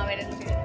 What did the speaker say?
a ver el video.